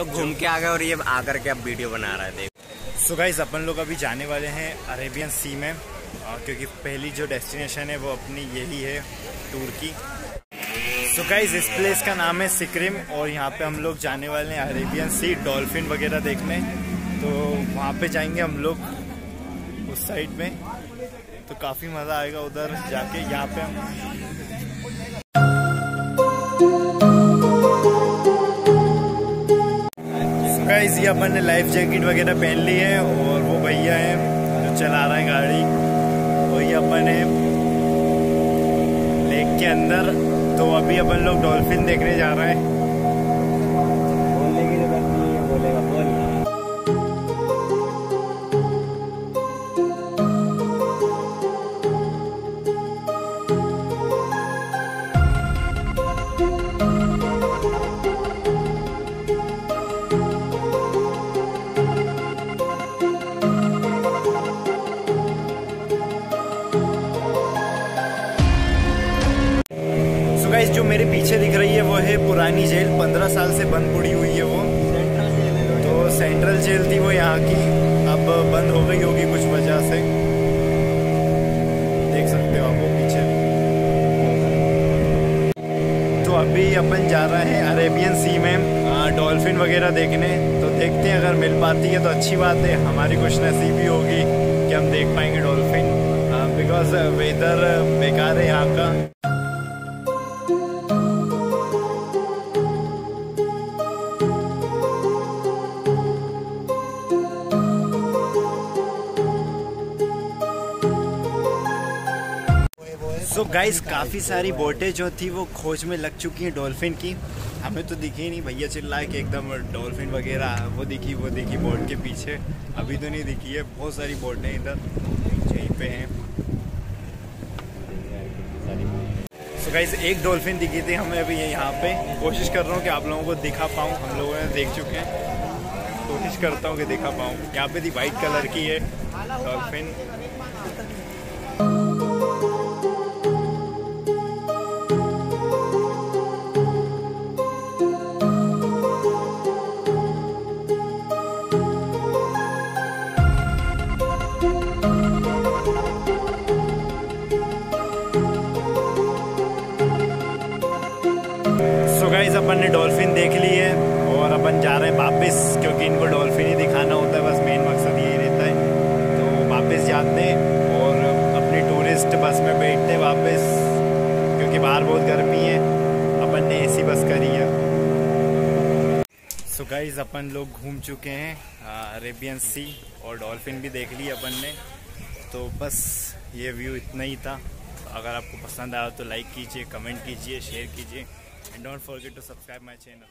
लोग घूम के आ गए और ये आकर के अब वीडियो बना रहा है, देख। सो गाइस अपन लोग अभी जाने वाले हैं अरेबियन सी में क्योंकि पहली जो डेस्टिनेशन है वो अपनी यही है टूर की। सो गाइस इस प्लेस का नाम है सिक्रिम और यहाँ पे हम लोग जाने वाले हैं अरेबियन सी डॉल्फिन वगैरह देखने। तो वहाँ पे जाएँगे हम लोग उस साइड में। तो काफ़ी मज़ा आएगा उधर जाके। यहाँ पे हम गाइस ये अपन ने लाइफ जैकेट वगैरह पहन ली है और वो भैया है जो चला रहा है गाड़ी। वही अपन है। लेक के अंदर। तो अभी अपन लोग डॉल्फिन देखने जा रहे हैं। नहीं है बोलेगा। बोल मेरे पीछे दिख रही है वो है पुरानी जेल, पंद्रह साल से बंद पड़ी हुई है वो। तो सेंट्रल जेल थी वो यहाँ की। अब बंद हो गई होगी कुछ वजह से। देख सकते हो आप वो पीछे। तो अभी अपन जा रहे हैं अरेबियन सी में डॉल्फिन वगैरह देखने। तो देखते हैं अगर मिल पाती है तो अच्छी बात है। हमारी कुछ नसीबी होगी कि हम देख पाएँगे डॉल्फिन। बिकॉज़ वेदर बेकार है यहाँ का। सो गाइस काफ़ी सारी बोटें जो थी, वो खोज में लग चुकी हैं डॉल्फिन की। हमें तो दिखी नहीं, भैया चिल्लाए कि एकदम डॉल्फिन वगैरह, वो दिखी वो दिखी बोट के पीछे। अभी तो नहीं दिखी है, बहुत सारी बोटें इधर, यहीं पे हैं। सो गाइस एक डॉल्फिन दिखी थी हमें अभी यहाँ पे। कोशिश कर रहा हूँ कि आप लोगों को दिखा पाऊँ, हम लोगों ने देख चुके हैं। कोशिश करता हूँ कि दिखा पाऊँ। यहाँ पे थी वाइट कलर की है डॉल्फिन। अपन ने डॉल्फिन देख ली है और अपन जा रहे हैं वापस, क्योंकि इनको डॉल्फिन ही दिखाना होता है, बस मेन मकसद यही रहता है। तो वापस जाते हैं और अपनी टूरिस्ट बस में बैठते हैं वापस, क्योंकि बाहर बहुत गर्मी है। अपन ने एसी बस करी है। सो गाइस अपन लोग घूम चुके हैं अरेबियन सी और डॉल्फिन भी देख ली अपन ने। तो बस ये व्यू इतना ही था। अगर आपको पसंद आया तो लाइक कीजिए कमेंट कीजिए शेयर कीजिए। and don't forget to subscribe my channel.